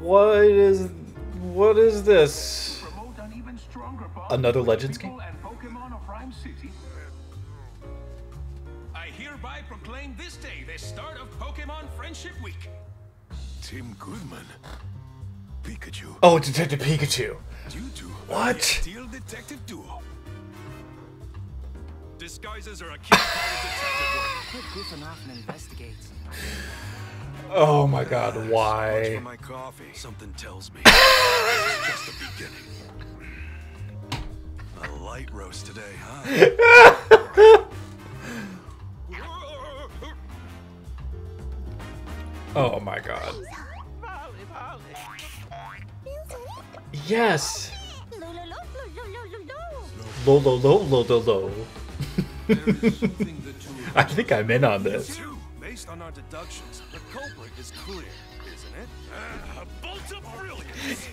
What is what is this? Promote an even stronger bond Another with Legends people and Pokemon of Rhyme City. I hereby proclaim this day the start of Pokemon Friendship Week. Tim Goodman. Pikachu. Oh, Detective Pikachu. You two What? are detective duo. Disguises are a key part of detective work. Quit goofing off and investigate. Oh my god, why? for my coffee. Something tells me this is just the beginning. A light roast today, huh? Oh my god. Yes. Lo lo lo lo lo lo. I think I'm in on this. Two, based on our deductions, the culprit is clear, isn't it? A bolt of brilliance.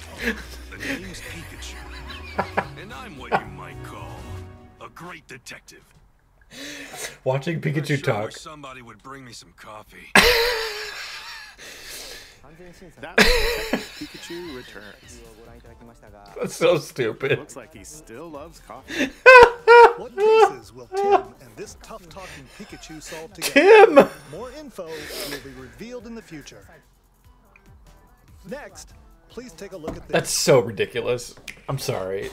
the name's Pikachu, and I'm what you might call a great detective. Watching Pikachu sure talk. somebody would bring me some coffee. That Pikachu returns. That's so stupid. Looks like he still loves coffee. tough-talking Pikachu solve together? Tim! More info will be revealed in the future. Next, please take a look at this. That's so ridiculous. I'm sorry.